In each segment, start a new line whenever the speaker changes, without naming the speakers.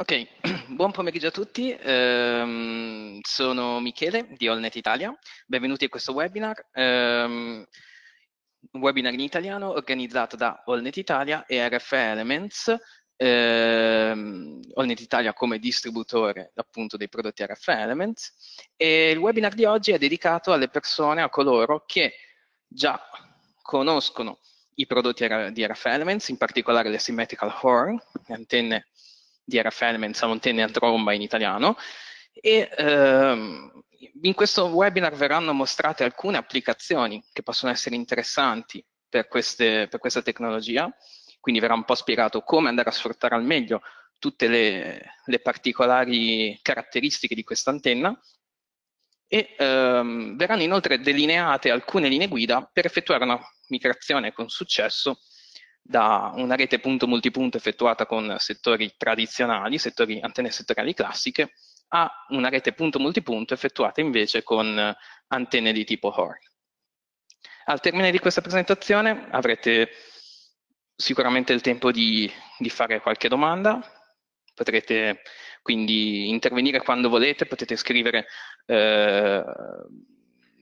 Ok, buon pomeriggio a tutti, um, sono Michele di Allnet Italia, benvenuti a questo webinar, um, un webinar in italiano organizzato da Allnet Italia e RF Elements, um, Allnet Italia come distributore appunto dei prodotti RF Elements. E il webinar di oggi è dedicato alle persone, a coloro che già conoscono i prodotti di RF Elements, in particolare le Symmetrical Horn, le antenne di RF Elements a antenne a tromba in italiano, e ehm, in questo webinar verranno mostrate alcune applicazioni che possono essere interessanti per, queste, per questa tecnologia, quindi verrà un po' spiegato come andare a sfruttare al meglio tutte le, le particolari caratteristiche di questa antenna. E ehm, verranno inoltre delineate alcune linee guida per effettuare una migrazione con successo da una rete punto multipunto effettuata con settori tradizionali, settori, antenne settoriali classiche, a una rete punto multipunto effettuata invece con antenne di tipo Horn. Al termine di questa presentazione avrete sicuramente il tempo di, di fare qualche domanda, potrete quindi intervenire quando volete, potete scrivere eh,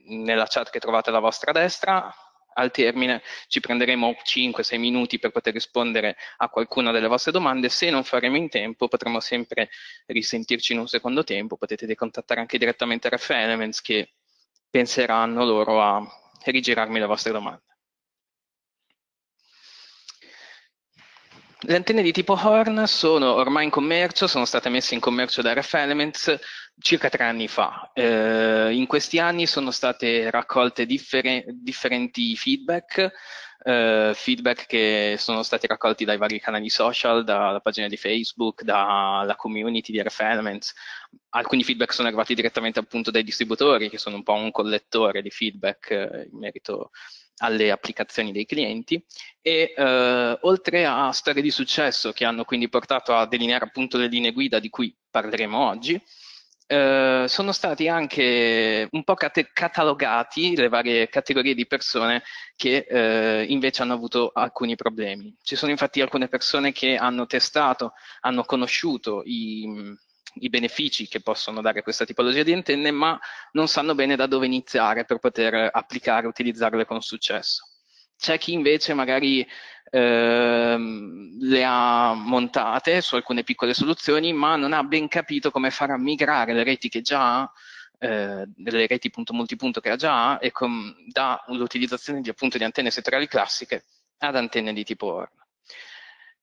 nella chat che trovate alla vostra destra, al termine ci prenderemo 5-6 minuti per poter rispondere a qualcuna delle vostre domande, se non faremo in tempo potremo sempre risentirci in un secondo tempo, potete contattare anche direttamente RF Elements che penseranno loro a rigirarmi le vostre domande. Le antenne di tipo Horn sono ormai in commercio, sono state messe in commercio da RF Elements circa tre anni fa. Eh, in questi anni sono state raccolte differ differenti feedback, eh, feedback che sono stati raccolti dai vari canali social, dalla pagina di Facebook, dalla community di RF Elements. Alcuni feedback sono arrivati direttamente appunto dai distributori, che sono un po' un collettore di feedback eh, in merito alle applicazioni dei clienti e eh, oltre a storie di successo che hanno quindi portato a delineare appunto le linee guida di cui parleremo oggi, eh, sono stati anche un po' cate catalogati le varie categorie di persone che eh, invece hanno avuto alcuni problemi. Ci sono infatti alcune persone che hanno testato, hanno conosciuto i, i benefici che possono dare questa tipologia di antenne, ma non sanno bene da dove iniziare per poter applicare e utilizzarle con successo. C'è chi invece magari ehm, le ha montate su alcune piccole soluzioni, ma non ha ben capito come far migrare le reti che già ha eh, delle reti punto multipunto che ha già e con, da l'utilizzazione di, appunto, di antenne settoriali classiche ad antenne di tipo ORN.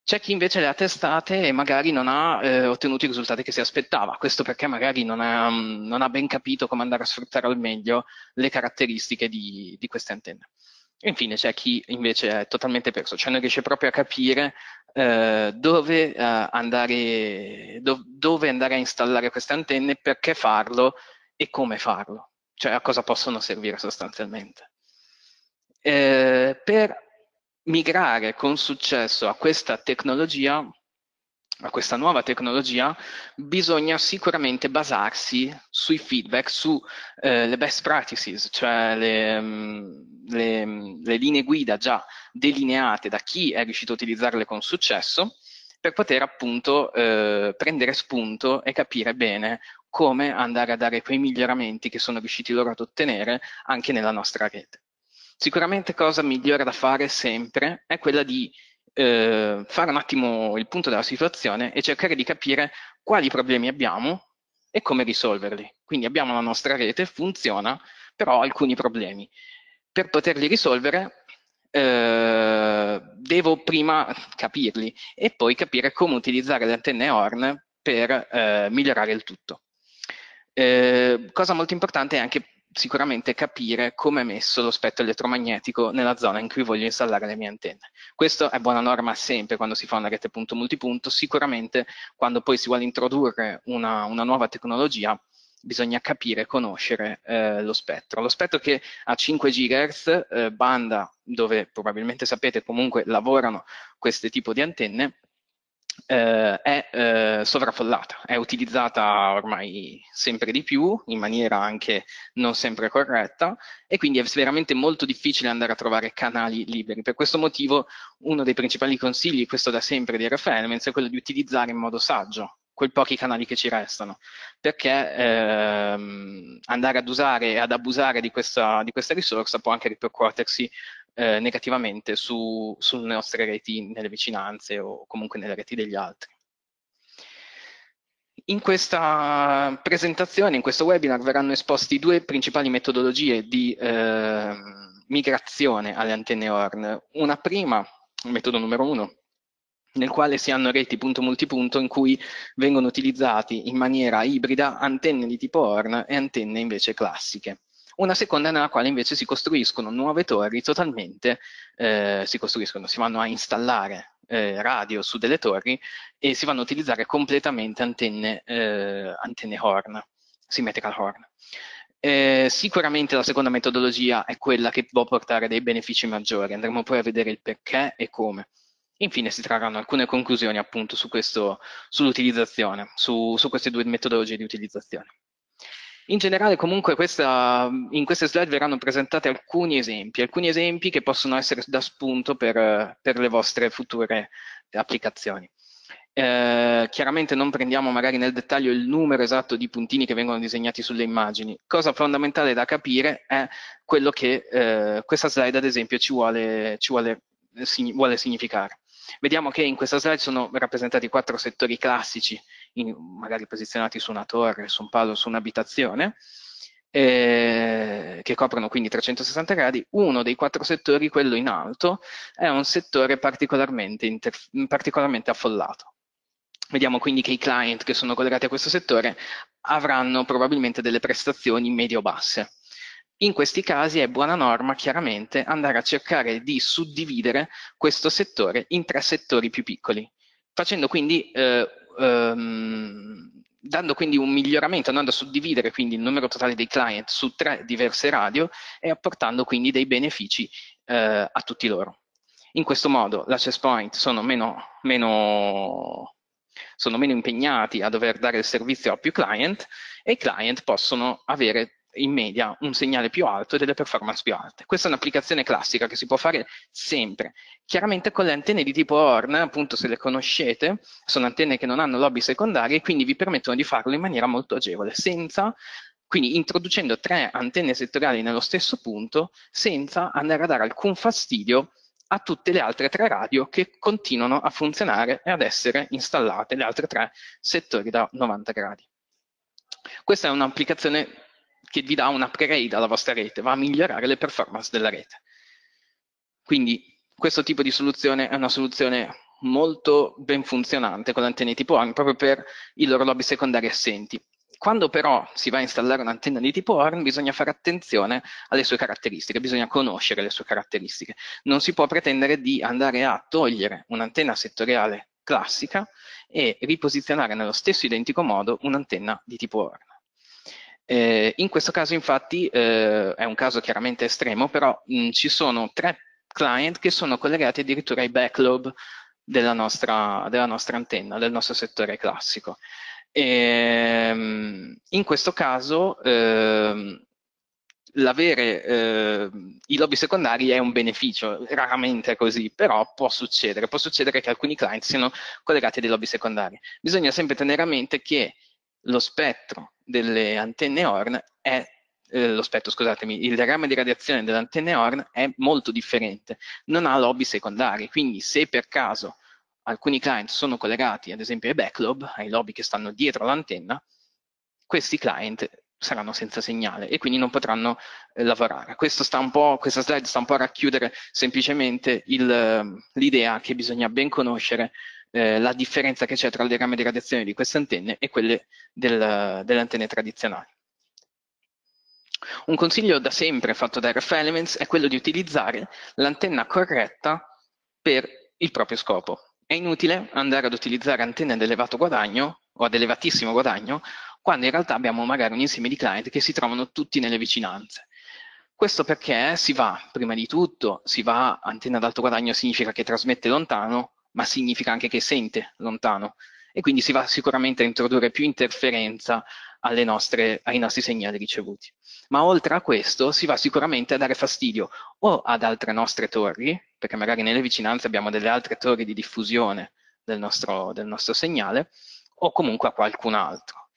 C'è chi invece le ha testate e magari non ha eh, ottenuto i risultati che si aspettava, questo perché magari non ha, non ha, ben capito come andare a sfruttare al meglio le caratteristiche di, di queste antenne. E infine c'è chi invece è totalmente perso, cioè non riesce proprio a capire eh, dove, eh, andare, do, dove andare a installare queste antenne, perché farlo e come farlo, cioè a cosa possono servire sostanzialmente. Eh, per migrare con successo a questa tecnologia, a questa nuova tecnologia, bisogna sicuramente basarsi sui feedback, sulle eh, best practices, cioè le, mm, le, le linee guida già delineate da chi è riuscito a utilizzarle con successo, per poter appunto eh, prendere spunto e capire bene come andare a dare quei miglioramenti che sono riusciti loro ad ottenere anche nella nostra rete. Sicuramente cosa migliore da fare sempre è quella di eh, fare un attimo il punto della situazione e cercare di capire quali problemi abbiamo e come risolverli. Quindi abbiamo la nostra rete, funziona, però alcuni problemi. Per poterli risolvere eh, devo prima capirli e poi capire come utilizzare le antenne Horn per eh, migliorare il tutto. Eh, cosa molto importante è anche sicuramente capire come è messo lo spettro elettromagnetico nella zona in cui voglio installare le mie antenne. Questo è buona norma sempre quando si fa una rete punto multipunto, sicuramente quando poi si vuole introdurre una, una nuova tecnologia bisogna capire e conoscere eh, lo spettro. Lo spettro che a 5 GHz, eh, banda dove probabilmente sapete comunque lavorano questo tipo di antenne, eh, è eh, sovraffollata, è utilizzata ormai sempre di più, in maniera anche non sempre corretta, e quindi è veramente molto difficile andare a trovare canali liberi. Per questo motivo uno dei principali consigli, questo da sempre di RF Elements, è quello di utilizzare in modo saggio quei pochi canali che ci restano, perché ehm, andare ad usare e ad abusare di questa, di questa risorsa può anche ripercuotersi eh, negativamente su, sulle nostre reti nelle vicinanze o comunque nelle reti degli altri. In questa presentazione, in questo webinar, verranno esposti due principali metodologie di eh, migrazione alle antenne Horn. Una prima, il metodo numero uno, nel quale si hanno reti punto multipunto in cui vengono utilizzati in maniera ibrida antenne di tipo Horn e antenne invece classiche. Una seconda nella quale invece si costruiscono nuove torri totalmente, eh, si costruiscono, si vanno a installare eh, radio su delle torri e si vanno a utilizzare completamente antenne, eh, antenne Horn, symmetrical Horn. Eh, sicuramente la seconda metodologia è quella che può portare dei benefici maggiori, andremo poi a vedere il perché e come. Infine si trarranno alcune conclusioni appunto su sull'utilizzazione, su, su queste due metodologie di utilizzazione. In generale comunque questa, in queste slide verranno presentati alcuni esempi, alcuni esempi che possono essere da spunto per, per le vostre future applicazioni. Eh, chiaramente non prendiamo magari nel dettaglio il numero esatto di puntini che vengono disegnati sulle immagini. Cosa fondamentale da capire è quello che eh, questa slide ad esempio ci vuole, ci vuole, sign vuole significare. Vediamo che in questa slide sono rappresentati quattro settori classici, in, magari posizionati su una torre, su un palo, su un'abitazione, eh, che coprono quindi 360 gradi. Uno dei quattro settori, quello in alto, è un settore particolarmente, particolarmente affollato. Vediamo quindi che i client che sono collegati a questo settore avranno probabilmente delle prestazioni medio-basse. In questi casi è buona norma chiaramente andare a cercare di suddividere questo settore in tre settori più piccoli, facendo quindi, eh, ehm, dando quindi un miglioramento, andando a suddividere quindi il numero totale dei client su tre diverse radio e apportando quindi dei benefici eh, a tutti loro. In questo modo l'access point sono meno, meno, sono meno impegnati a dover dare il servizio a più client e i client possono avere in media un segnale più alto e delle performance più alte. Questa è un'applicazione classica che si può fare sempre. Chiaramente con le antenne di tipo Horn, appunto se le conoscete, sono antenne che non hanno lobby secondarie e quindi vi permettono di farlo in maniera molto agevole, senza quindi introducendo tre antenne settoriali nello stesso punto senza andare a dare alcun fastidio a tutte le altre tre radio che continuano a funzionare e ad essere installate, le altre tre settori da 90 gradi. Questa è un'applicazione che vi dà un upgrade alla vostra rete, va a migliorare le performance della rete. Quindi questo tipo di soluzione è una soluzione molto ben funzionante con antenne tipo ARM proprio per i loro lobby secondari assenti. Quando però si va a installare un'antenna di tipo ARM bisogna fare attenzione alle sue caratteristiche, bisogna conoscere le sue caratteristiche. Non si può pretendere di andare a togliere un'antenna settoriale classica e riposizionare nello stesso identico modo un'antenna di tipo ARM. Eh, in questo caso infatti eh, è un caso chiaramente estremo, però mh, ci sono tre client che sono collegati addirittura ai backlob della nostra, della nostra antenna, del nostro settore classico. E, ehm, in questo caso ehm, l'avere eh, i lobby secondari è un beneficio, raramente è così, però può succedere, può succedere che alcuni client siano collegati a dei lobby secondari. Bisogna sempre tenere a mente che lo spettro delle antenne Horn è eh, lo spettro, scusatemi, il diagramma di radiazione delle antenne Horn è molto differente, non ha lobby secondari, quindi se per caso alcuni client sono collegati ad esempio ai backlob, ai lobby che stanno dietro l'antenna, questi client saranno senza segnale e quindi non potranno eh, lavorare. questa slide sta un po' a racchiudere semplicemente l'idea che bisogna ben conoscere eh, la differenza che c'è tra le rame di radiazione di queste antenne e quelle del, delle antenne tradizionali. Un consiglio da sempre fatto da RF Elements è quello di utilizzare l'antenna corretta per il proprio scopo. È inutile andare ad utilizzare antenne ad elevato guadagno o ad elevatissimo guadagno quando in realtà abbiamo magari un insieme di client che si trovano tutti nelle vicinanze. Questo perché si va, prima di tutto, si va, antenna ad alto guadagno significa che trasmette lontano, ma significa anche che sente lontano e quindi si va sicuramente a introdurre più interferenza nostre, ai nostri segnali ricevuti. Ma oltre a questo si va sicuramente a dare fastidio o ad altre nostre torri, perché magari nelle vicinanze abbiamo delle altre torri di diffusione del nostro, del nostro segnale, o comunque a qualcun altro.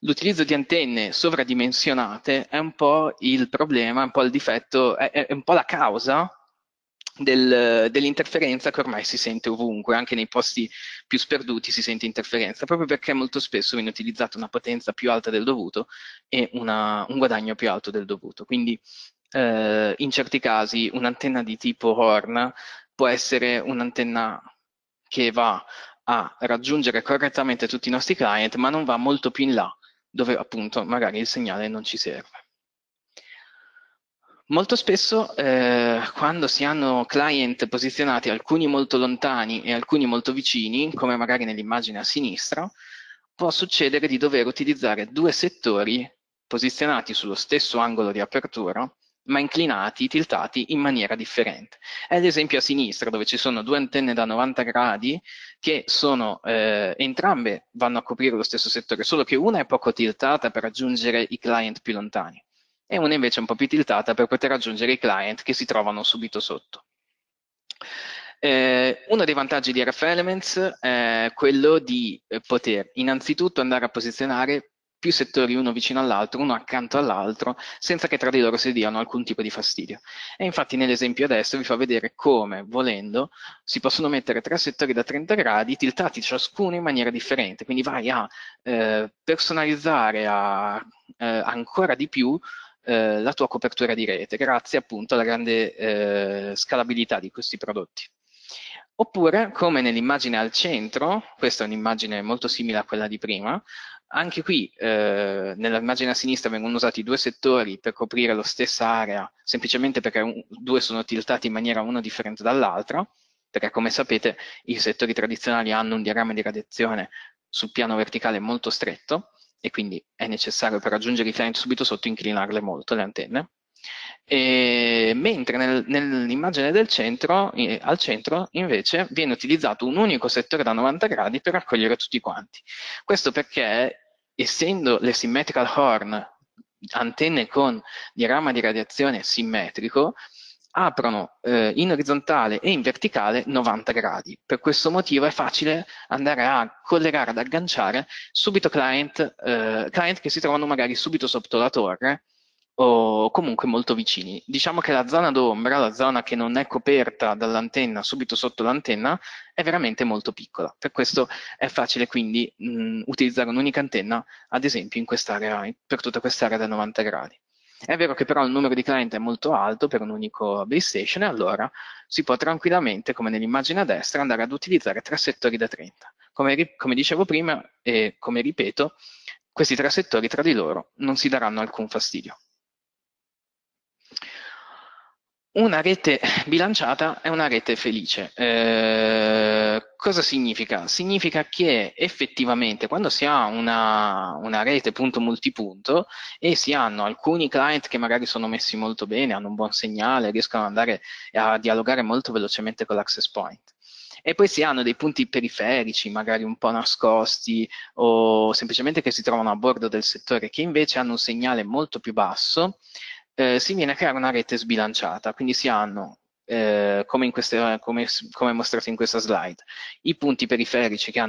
L'utilizzo di antenne sovradimensionate è un po' il problema, un po' il difetto, è, è un po' la causa del, dell'interferenza che ormai si sente ovunque, anche nei posti più sperduti si sente interferenza, proprio perché molto spesso viene utilizzata una potenza più alta del dovuto e una, un guadagno più alto del dovuto. Quindi eh, in certi casi un'antenna di tipo Horn può essere un'antenna che va a raggiungere correttamente tutti i nostri client, ma non va molto più in là, dove appunto magari il segnale non ci serve. Molto spesso eh, quando si hanno client posizionati alcuni molto lontani e alcuni molto vicini, come magari nell'immagine a sinistra, può succedere di dover utilizzare due settori posizionati sullo stesso angolo di apertura ma inclinati, tiltati in maniera differente. È l'esempio a sinistra dove ci sono due antenne da 90 gradi che sono, eh, entrambe vanno a coprire lo stesso settore, solo che una è poco tiltata per raggiungere i client più lontani e una invece un po' più tiltata per poter raggiungere i client che si trovano subito sotto. Eh, uno dei vantaggi di RF Elements è quello di eh, poter innanzitutto andare a posizionare più settori uno vicino all'altro, uno accanto all'altro, senza che tra di loro si diano alcun tipo di fastidio. E infatti nell'esempio adesso vi fa vedere come, volendo, si possono mettere tre settori da 30 gradi, tiltati ciascuno in maniera differente, quindi vai a eh, personalizzare a, eh, ancora di più eh, la tua copertura di rete, grazie appunto alla grande eh, scalabilità di questi prodotti. Oppure, come nell'immagine al centro, questa è un'immagine molto simile a quella di prima, anche qui eh, nell'immagine a sinistra vengono usati due settori per coprire la stessa area, semplicemente perché un, due sono tiltati in maniera uno differente dall'altra, perché come sapete i settori tradizionali hanno un diagramma di radiazione sul piano verticale molto stretto e quindi è necessario per raggiungere i client subito sotto inclinarle molto le antenne. E, mentre nel, nell'immagine del centro, eh, al centro invece viene utilizzato un unico settore da 90 gradi per raccogliere tutti quanti. Questo perché essendo le symmetrical horn antenne con diagramma di radiazione simmetrico, aprono eh, in orizzontale e in verticale 90 gradi. Per questo motivo è facile andare a collegare, ad agganciare subito client, eh, client che si trovano magari subito sotto la torre o comunque molto vicini. Diciamo che la zona d'ombra, la zona che non è coperta dall'antenna subito sotto l'antenna, è veramente molto piccola. Per questo è facile quindi mh, utilizzare un'unica antenna, ad esempio in quest'area, per tutta quest'area da 90 gradi. È vero che però il numero di client è molto alto per un unico base station e allora si può tranquillamente, come nell'immagine a destra, andare ad utilizzare tre settori da 30. Come, come dicevo prima e come ripeto, questi tre settori tra di loro non si daranno alcun fastidio. Una rete bilanciata è una rete felice. Eh, cosa significa? Significa che effettivamente quando si ha una, una, rete punto multipunto e si hanno alcuni client che magari sono messi molto bene, hanno un buon segnale, riescono ad andare a dialogare molto velocemente con l'access point. E poi si hanno dei punti periferici, magari un po' nascosti o semplicemente che si trovano a bordo del settore, che invece hanno un segnale molto più basso, eh, si viene a creare una rete sbilanciata, quindi si hanno eh, come, queste, come, come, mostrato in questa slide, i punti periferici che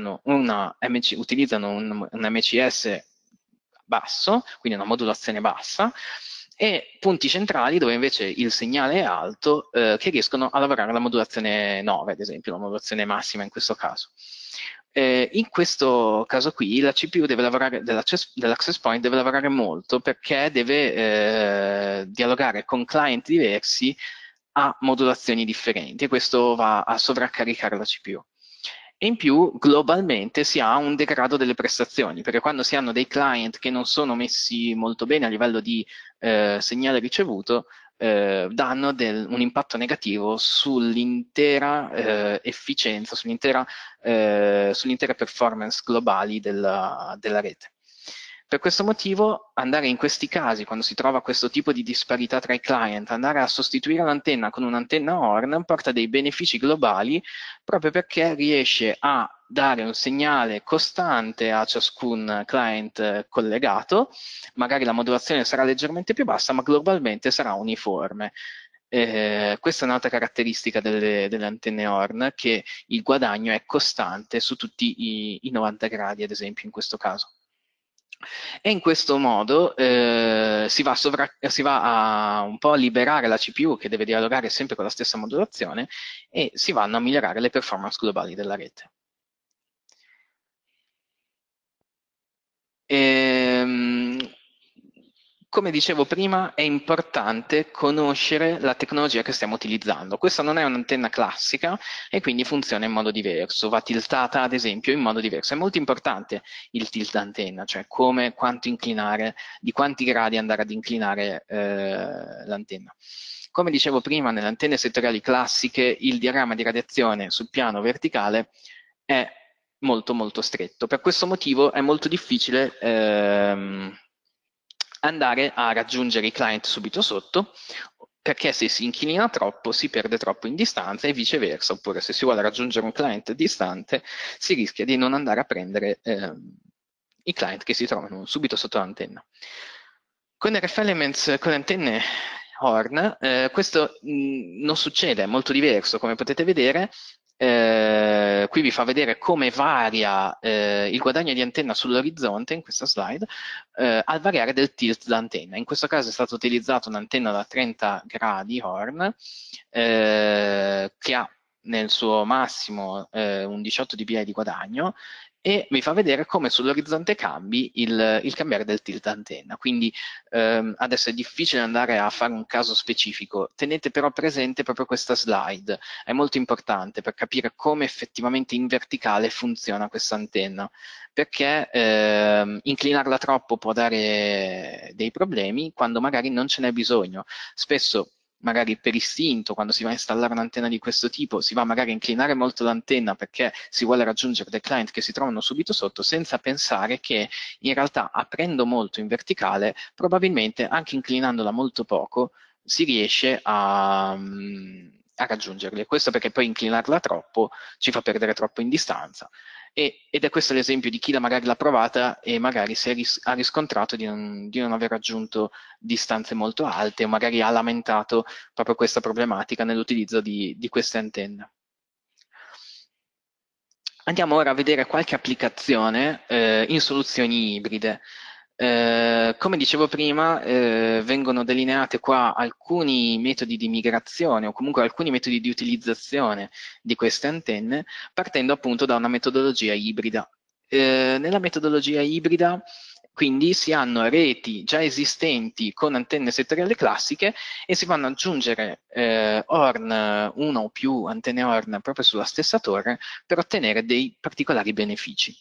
MC, utilizzano un, un, MCS basso, quindi una modulazione bassa, e punti centrali dove invece il segnale è alto eh, che riescono a lavorare alla modulazione 9, ad esempio, la modulazione massima in questo caso. Eh, in questo caso qui la CPU dell'access dell point deve lavorare molto perché deve eh, dialogare con client diversi a modulazioni differenti e questo va a sovraccaricare la CPU. E in più globalmente si ha un degrado delle prestazioni, perché quando si hanno dei client che non sono messi molto bene a livello di eh, segnale ricevuto, eh, danno del, un impatto negativo sull'intera eh, efficienza, sull'intera eh, sull performance globali della, della rete. Per questo motivo andare in questi casi, quando si trova questo tipo di disparità tra i client, andare a sostituire l'antenna con un'antenna Horn porta dei benefici globali proprio perché riesce a dare un segnale costante a ciascun client collegato, magari la modulazione sarà leggermente più bassa, ma globalmente sarà uniforme. Eh, questa è un'altra caratteristica delle, delle, antenne Horn, che il guadagno è costante su tutti i, i 90 gradi, ad esempio, in questo caso. E in questo modo eh, si, va si, va a un po' a liberare la CPU che deve dialogare sempre con la stessa modulazione e si vanno a migliorare le performance globali della rete. Ehm, come dicevo prima, è importante conoscere la tecnologia che stiamo utilizzando. Questa non è un'antenna classica e quindi funziona in modo diverso, va tiltata ad esempio in modo diverso. È molto importante il tilt antenna, cioè come, quanto inclinare, di quanti gradi andare ad inclinare eh, l'antenna. Come dicevo prima, nelle antenne settoriali classiche il diagramma di radiazione sul piano verticale è molto molto stretto. Per questo motivo è molto difficile ehm, andare a raggiungere i client subito sotto, perché se si inclina troppo si perde troppo in distanza e viceversa, oppure se si vuole raggiungere un client distante si rischia di non andare a prendere eh, i client che si trovano subito sotto l'antenna. Con RF Elements, con le antenne Horn, eh, questo mh, non succede, è molto diverso, come potete vedere, eh, qui vi fa vedere come varia eh, il guadagno di antenna sull'orizzonte in questa slide eh, al variare del tilt d'antenna. In questo caso è stata utilizzata un'antenna da 30 gradi Horn eh, che ha nel suo massimo eh, un 18 dBi di guadagno e vi fa vedere come sull'orizzonte cambi il, il, cambiare del tilt antenna. Quindi ehm, adesso è difficile andare a fare un caso specifico, tenete però presente proprio questa slide, è molto importante per capire come effettivamente in verticale funziona questa antenna, perché ehm, inclinarla troppo può dare dei problemi quando magari non ce n'è bisogno. Spesso magari per istinto, quando si va a installare un'antenna di questo tipo, si va magari a inclinare molto l'antenna perché si vuole raggiungere dei client che si trovano subito sotto, senza pensare che in realtà aprendo molto in verticale, probabilmente anche inclinandola molto poco, si riesce a, mm, a raggiungerli. Questo perché poi inclinarla troppo ci fa perdere troppo in distanza. E, ed è questo l'esempio di chi la magari l'ha provata e magari ris ha riscontrato di non, di non, aver raggiunto distanze molto alte o magari ha lamentato proprio questa problematica nell'utilizzo di, di queste antenne. Andiamo ora a vedere qualche applicazione eh, in soluzioni ibride. Eh, come dicevo prima, eh, vengono delineate qua alcuni metodi di migrazione o comunque alcuni metodi di utilizzazione di queste antenne, partendo appunto da una metodologia ibrida. Eh, nella metodologia ibrida quindi si hanno reti già esistenti con antenne settoriali classiche e si vanno ad aggiungere eh, Horn, una o più antenne Horn proprio sulla stessa torre per ottenere dei particolari benefici.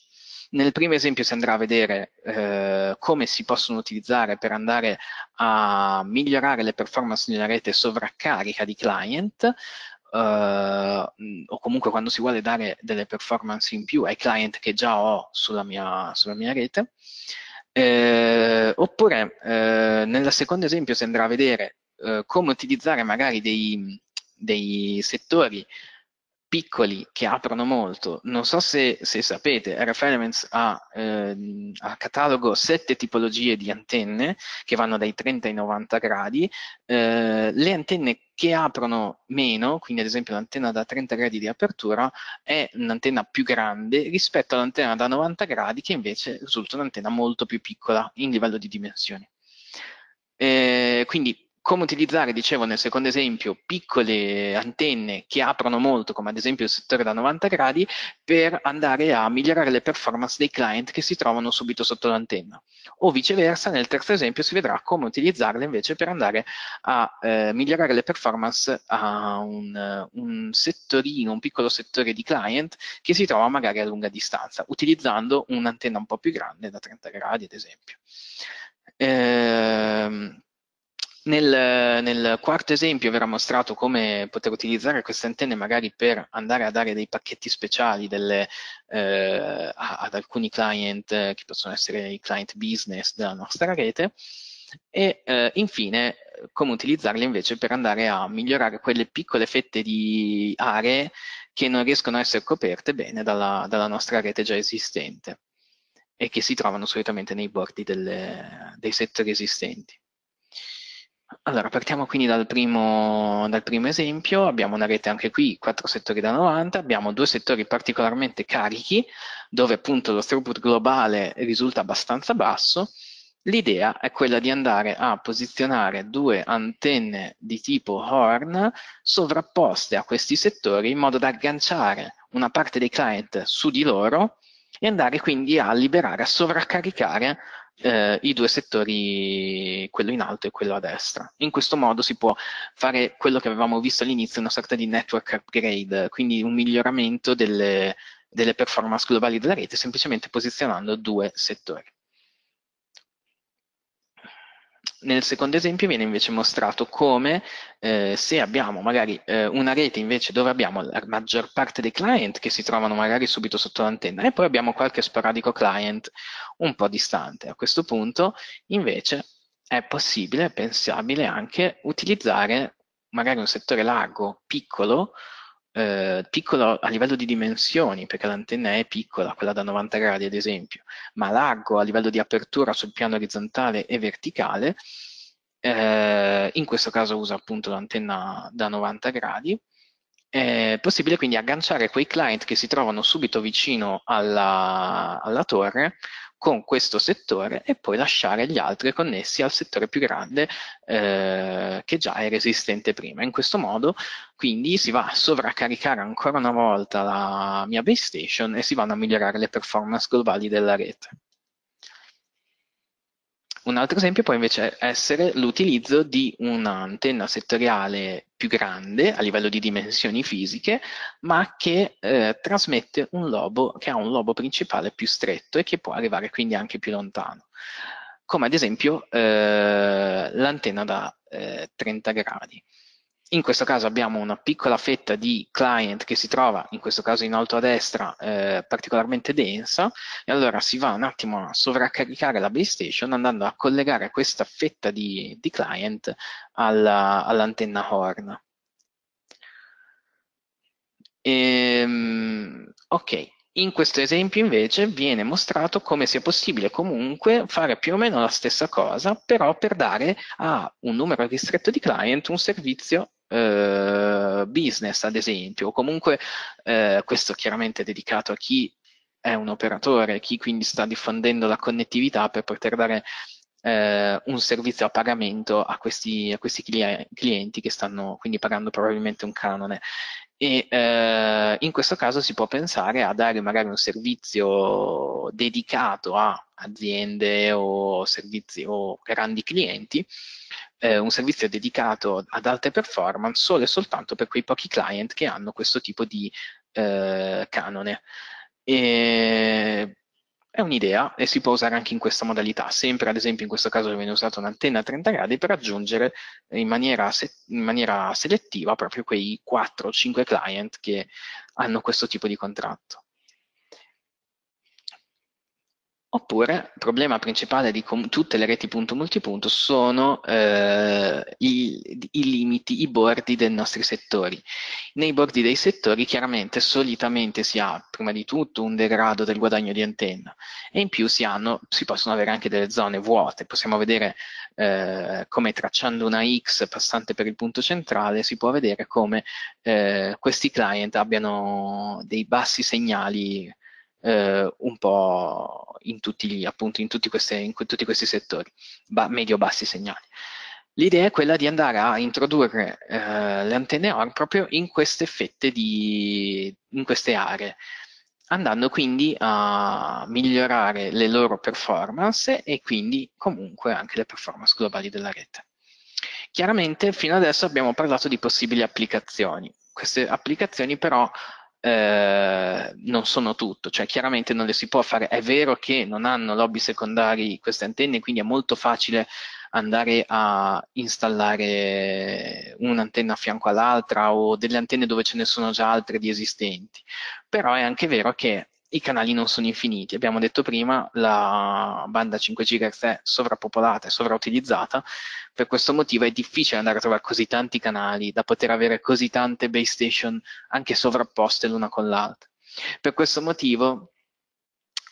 Nel primo esempio si andrà a vedere eh, come si possono utilizzare per andare a migliorare le performance di una rete sovraccarica di client, Uh, o comunque quando si vuole dare delle performance in più ai client che già ho sulla mia, sulla mia rete. Eh, oppure eh, nel secondo esempio si andrà a vedere eh, come utilizzare magari dei, dei settori piccoli che aprono molto. Non so se, se sapete, RF Elements ha eh, a catalogo sette tipologie di antenne che vanno dai 30 ai 90 gradi. Eh, le antenne che aprono meno, quindi ad esempio l'antenna da 30 gradi di apertura, è un'antenna più grande rispetto all'antenna da 90 gradi che invece risulta un'antenna molto più piccola in livello di dimensioni. Eh, quindi come utilizzare, dicevo nel secondo esempio, piccole antenne che aprono molto, come ad esempio il settore da 90 gradi, per andare a migliorare le performance dei client che si trovano subito sotto l'antenna. O viceversa, nel terzo esempio si vedrà come utilizzarle invece per andare a eh, migliorare le performance a un, un settorino, un piccolo settore di client che si trova magari a lunga distanza, utilizzando un'antenna un po' più grande, da 30 gradi ad esempio. Ehm, nel, nel, quarto esempio verrà mostrato come poter utilizzare queste antenne magari per andare a dare dei pacchetti speciali delle, eh, ad alcuni client che possono essere i client business della nostra rete e eh, infine come utilizzarle invece per andare a migliorare quelle piccole fette di aree che non riescono a essere coperte bene dalla, dalla nostra rete già esistente e che si trovano solitamente nei bordi delle, dei settori esistenti. Allora, partiamo quindi dal primo, dal primo, esempio, abbiamo una rete anche qui, quattro settori da 90, abbiamo due settori particolarmente carichi, dove appunto lo throughput globale risulta abbastanza basso, l'idea è quella di andare a posizionare due antenne di tipo Horn sovrapposte a questi settori in modo da agganciare una parte dei client su di loro e andare quindi a liberare, a sovraccaricare eh, i due settori, quello in alto e quello a destra. In questo modo si può fare quello che avevamo visto all'inizio, una sorta di network upgrade, quindi un miglioramento delle, delle performance globali della rete semplicemente posizionando due settori. Nel secondo esempio viene invece mostrato come eh, se abbiamo magari eh, una rete invece dove abbiamo la maggior parte dei client che si trovano magari subito sotto l'antenna e poi abbiamo qualche sporadico client un po' distante. A questo punto invece è possibile, è pensabile anche utilizzare magari un settore largo, piccolo, eh, piccolo a livello di dimensioni, perché l'antenna è piccola, quella da 90 gradi ad esempio, ma largo a livello di apertura sul piano orizzontale e verticale, eh, in questo caso usa appunto l'antenna da 90 gradi, è possibile quindi agganciare quei client che si trovano subito vicino alla, alla torre con questo settore e poi lasciare gli altri connessi al settore più grande eh, che già è resistente prima. In questo modo quindi si va a sovraccaricare ancora una volta la mia base station e si vanno a migliorare le performance globali della rete. Un altro esempio può invece essere l'utilizzo di un'antenna settoriale più grande a livello di dimensioni fisiche, ma che eh, trasmette un lobo, che ha un lobo principale più stretto e che può arrivare quindi anche più lontano, come ad esempio eh, l'antenna da eh, 30 gradi. In questo caso abbiamo una piccola fetta di client che si trova, in questo caso in alto a destra, eh, particolarmente densa, e allora si va un attimo a sovraccaricare la base station andando a collegare questa fetta di, di client all'antenna all horn. Ehm, ok, in questo esempio invece viene mostrato come sia possibile comunque fare più o meno la stessa cosa, però per dare a un numero ristretto di client un servizio eh, business, ad esempio, o comunque eh, questo chiaramente è dedicato a chi è un operatore, chi quindi sta diffondendo la connettività per poter dare eh, un servizio a pagamento a questi, a questi clienti che stanno quindi pagando probabilmente un canone e eh, in questo caso si può pensare a dare magari un servizio dedicato a aziende o servizi o grandi clienti, eh, un servizio dedicato ad alte performance solo e soltanto per quei pochi client che hanno questo tipo di eh, canone. E è un'idea e si può usare anche in questa modalità, sempre ad esempio in questo caso viene usata un'antenna a 30 gradi per aggiungere in maniera, in maniera selettiva proprio quei 4 o 5 client che hanno questo tipo di contratto. Oppure il problema principale di tutte le reti punto multipunto sono eh, i, i, limiti, i bordi dei nostri settori. Nei bordi dei settori chiaramente solitamente si ha prima di tutto un degrado del guadagno di antenna e in più si, hanno, si possono avere anche delle zone vuote. Possiamo vedere eh, come tracciando una X passante per il punto centrale si può vedere come eh, questi client abbiano dei bassi segnali eh, un po' in tutti, appunto, in tutti, queste, in tutti questi settori, ba medio-bassi segnali. L'idea è quella di andare a introdurre eh, le antenne OR proprio in queste fette, di, in queste aree, andando quindi a migliorare le loro performance e quindi comunque anche le performance globali della rete. Chiaramente fino adesso abbiamo parlato di possibili applicazioni. Queste applicazioni però eh, non sono tutto, cioè chiaramente non le si può fare, è vero che non hanno lobby secondari queste antenne, quindi è molto facile andare a installare un'antenna a fianco all'altra o delle antenne dove ce ne sono già altre di esistenti, però è anche vero che i canali non sono infiniti. Abbiamo detto prima, la banda 5 GHz è sovrappopolata e sovrautilizzata, per questo motivo è difficile andare a trovare così tanti canali da poter avere così tante base station anche sovrapposte l'una con l'altra. Per questo motivo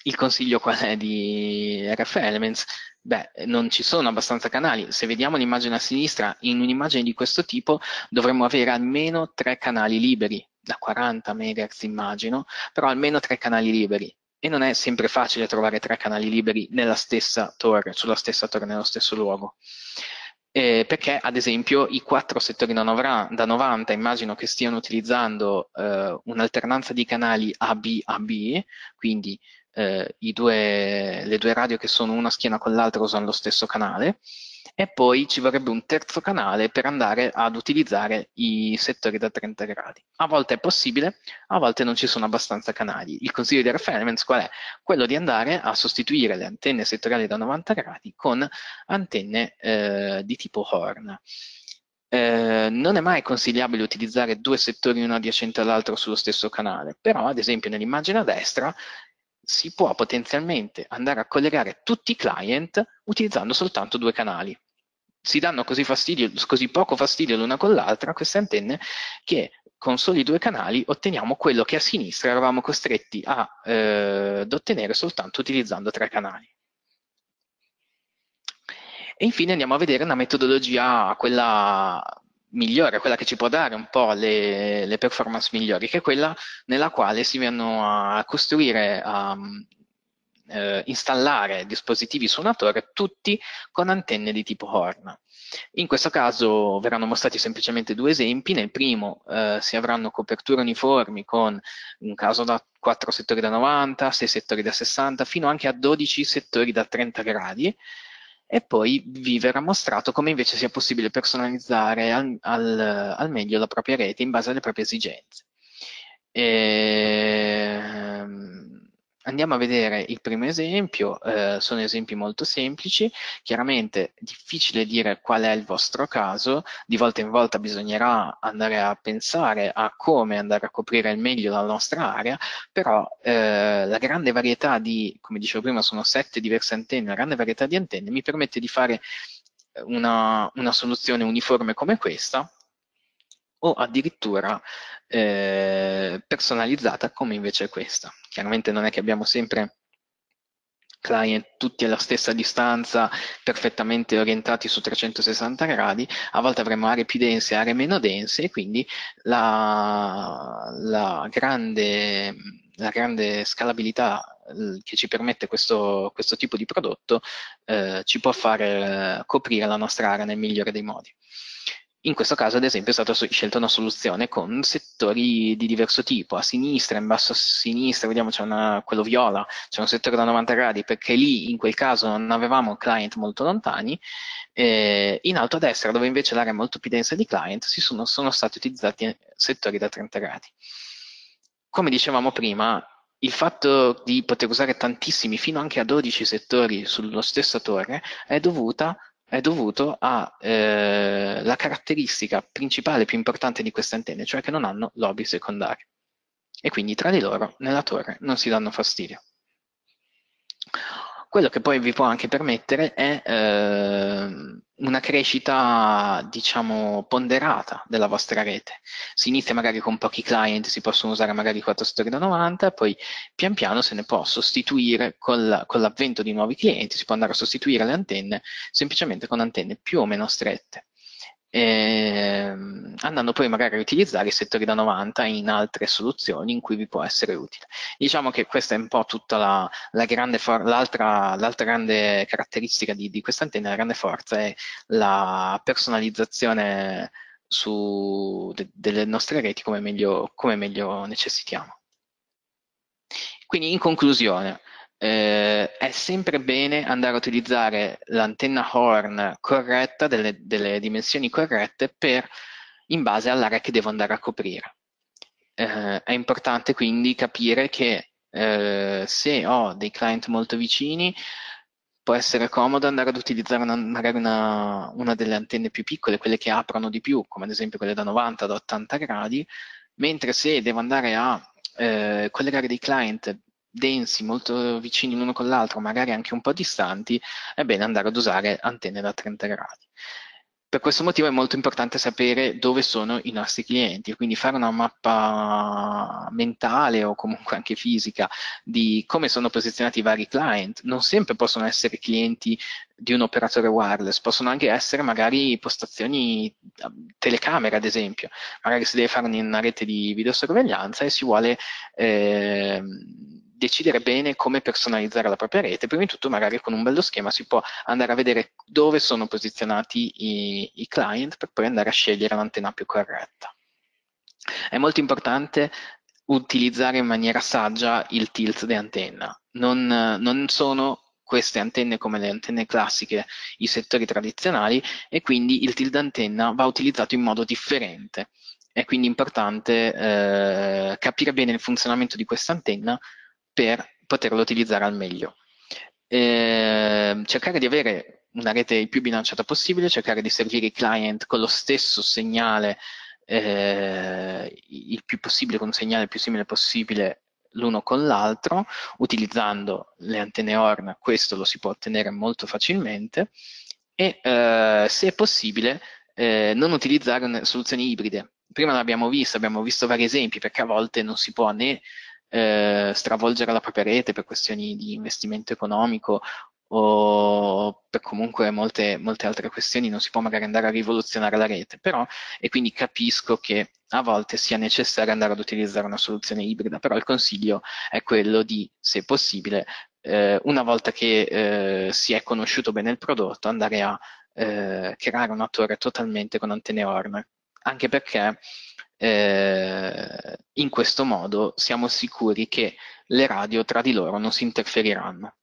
il consiglio qual è di RF Elements? Beh, non ci sono abbastanza canali. Se vediamo l'immagine a sinistra, in un'immagine di questo tipo dovremmo avere almeno tre canali liberi, da 40 MHz immagino, però almeno tre canali liberi. E non è sempre facile trovare tre canali liberi nella stessa torre, sulla stessa torre, nello stesso luogo eh, perché ad esempio i quattro settori da 90 immagino che stiano utilizzando eh, un'alternanza di canali AB-AB, quindi eh, due, le due radio che sono una schiena con l'altra usano lo stesso canale, e poi ci vorrebbe un terzo canale per andare ad utilizzare i settori da 30 gradi. A volte è possibile, a volte non ci sono abbastanza canali. Il consiglio di Referements qual è? Quello di andare a sostituire le antenne settoriali da 90 gradi con antenne eh, di tipo Horn. Eh, non è mai consigliabile utilizzare due settori uno adiacente all'altro sullo stesso canale, però ad esempio nell'immagine a destra si può potenzialmente andare a collegare tutti i client utilizzando soltanto due canali. Si danno così, fastidio, così poco fastidio l'una con l'altra queste antenne che con soli due canali otteniamo quello che a sinistra eravamo costretti a, eh, ad ottenere soltanto utilizzando tre canali. E infine andiamo a vedere una metodologia, quella migliore, quella che ci può dare un po' le, le performance migliori, che è quella nella quale si vanno a costruire, a eh, installare dispositivi suonatore tutti con antenne di tipo Horn. In questo caso verranno mostrati semplicemente due esempi. Nel primo eh, si avranno coperture uniformi con un caso da 4 settori da 90, 6 settori da 60, fino anche a 12 settori da 30 gradi e poi vi verrà mostrato come invece sia possibile personalizzare al, al, al meglio la propria rete in base alle proprie esigenze. E, ehm, Andiamo a vedere il primo esempio, eh, sono esempi molto semplici, chiaramente è difficile dire qual è il vostro caso, di volta in volta bisognerà andare a pensare a come andare a coprire al meglio la nostra area, però eh, la grande varietà di, come dicevo prima, sono sette diverse antenne, una grande varietà di antenne mi permette di fare una, una soluzione uniforme come questa, o addirittura eh, personalizzata come invece questa. Chiaramente non è che abbiamo sempre client tutti alla stessa distanza, perfettamente orientati su 360 gradi, a volte avremo aree più dense, aree meno dense, e quindi la, la, grande, la grande, scalabilità che ci permette questo, questo tipo di prodotto eh, ci può fare eh, coprire la nostra area nel migliore dei modi. In questo caso, ad esempio, è stata scelta una soluzione con settori di diverso tipo. A sinistra, in basso a sinistra, vediamo c'è quello viola, c'è un settore da 90 gradi, perché lì, in quel caso, non avevamo client molto lontani. Eh, in alto a destra, dove invece l'area è molto più densa di client, sono, sono stati utilizzati settori da 30 gradi. Come dicevamo prima, il fatto di poter usare tantissimi, fino anche a 12 settori sullo stesso torre, è dovuta è dovuto alla eh, caratteristica principale più importante di queste antenne, cioè che non hanno lobby secondari. E quindi tra di loro nella torre non si danno fastidio. Quello che poi vi può anche permettere è eh, una crescita, diciamo, ponderata della vostra rete. Si inizia magari con pochi client, si possono usare magari 4 storie da 90, poi pian piano se ne può sostituire con l'avvento di nuovi clienti, si può andare a sostituire le antenne semplicemente con antenne più o meno strette ehm, andando poi magari a utilizzare i settori da 90 in altre soluzioni in cui vi può essere utile. Diciamo che questa è un po' tutta la, la grande l'altra, grande caratteristica di, di questa antenna, la grande forza è la personalizzazione su de, delle nostre reti come meglio, come meglio necessitiamo. Quindi in conclusione, eh, è sempre bene andare a utilizzare l'antenna horn corretta, delle, delle, dimensioni corrette per, in base all'area che devo andare a coprire. Eh, è importante quindi capire che eh, se ho dei client molto vicini può essere comodo andare ad utilizzare una, magari una, una, delle antenne più piccole, quelle che aprono di più, come ad esempio quelle da 90 da 80 gradi, mentre se devo andare a eh, collegare dei client densi, molto vicini l'uno con l'altro, magari anche un po' distanti, è bene andare ad usare antenne da 30 gradi. per questo motivo è molto importante sapere dove sono i nostri clienti, quindi fare una mappa mentale o comunque anche fisica di come sono posizionati i vari client. Non sempre possono essere clienti di un operatore wireless, possono anche essere magari postazioni telecamere ad esempio, magari si deve fare una rete di videosorveglianza e si vuole eh, decidere bene come personalizzare la propria rete, prima di tutto magari con un bello schema si può andare a vedere dove sono posizionati i, i client per poi andare a scegliere l'antenna più corretta. È molto importante utilizzare in maniera saggia il tilt di antenna. Non, non sono queste antenne come le antenne classiche, i settori tradizionali, e quindi il tilt d'antenna va utilizzato in modo differente. È quindi importante eh, capire bene il funzionamento di questa antenna per poterlo utilizzare al meglio. Eh, cercare di avere una rete il più bilanciata possibile, cercare di servire i client con lo stesso segnale eh, il più possibile, con un segnale più simile possibile l'uno con l'altro, utilizzando le antenne Horn, questo lo si può ottenere molto facilmente, e eh, se è possibile eh, non utilizzare soluzioni ibride. Prima l'abbiamo visto, abbiamo visto vari esempi, perché a volte non si può né eh, stravolgere la propria rete per questioni di investimento economico o per comunque molte, molte altre questioni non si può magari andare a rivoluzionare la rete, però e quindi capisco che a volte sia necessario andare ad utilizzare una soluzione ibrida, però il consiglio è quello di, se possibile, eh, una volta che eh, si è conosciuto bene il prodotto, andare a eh, creare una torre totalmente con antenne Horn, anche perché eh, in questo modo siamo sicuri che le radio tra di loro non si interferiranno.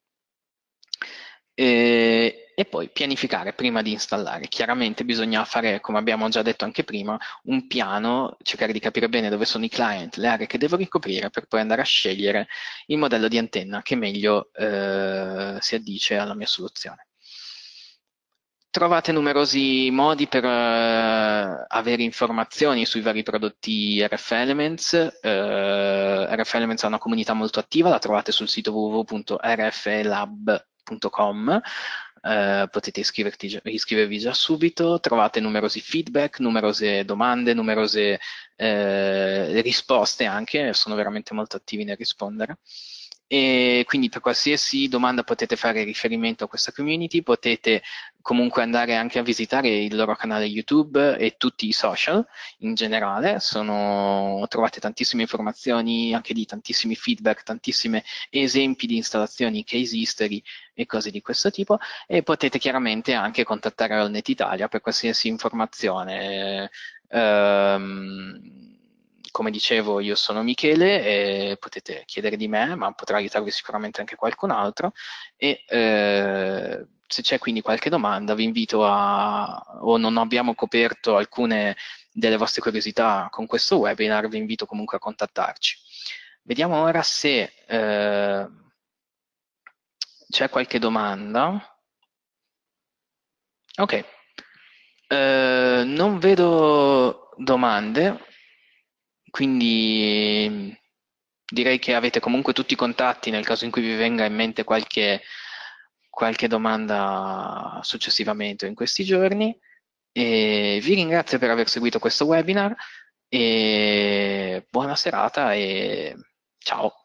E, e, poi pianificare prima di installare. Chiaramente bisogna fare, come abbiamo già detto anche prima, un piano, cercare di capire bene dove sono i client, le aree che devo ricoprire per poi andare a scegliere il modello di antenna che meglio eh, si addice alla mia soluzione. Trovate numerosi modi per uh, avere informazioni sui vari prodotti RF Elements. Uh, RF Elements ha una comunità molto attiva, la trovate sul sito www.rflab.com. Uh, eh, potete iscrivervi già subito, trovate numerosi feedback, numerose domande, numerose risposte anche, sono veramente molto attivi nel rispondere e quindi per qualsiasi domanda potete fare riferimento a questa community, potete comunque andare anche a visitare il loro canale YouTube e tutti i social in generale, Sono, trovate tantissime informazioni, anche lì tantissimi feedback, tantissimi esempi di installazioni, case history e cose di questo tipo e potete chiaramente anche contattare Allnet Italia per qualsiasi informazione. Um, come dicevo, io sono Michele e potete chiedere di me, ma potrà aiutarvi sicuramente anche qualcun altro. E eh, se c'è quindi qualche domanda, vi invito a, o non abbiamo coperto alcune delle vostre curiosità con questo webinar, vi invito comunque a contattarci. Vediamo ora se eh, c'è qualche domanda. Ok, eh, non vedo domande, quindi direi che avete comunque tutti i contatti nel caso in cui vi venga in mente qualche, qualche domanda successivamente in questi giorni. E vi ringrazio per aver seguito questo webinar e buona serata e ciao.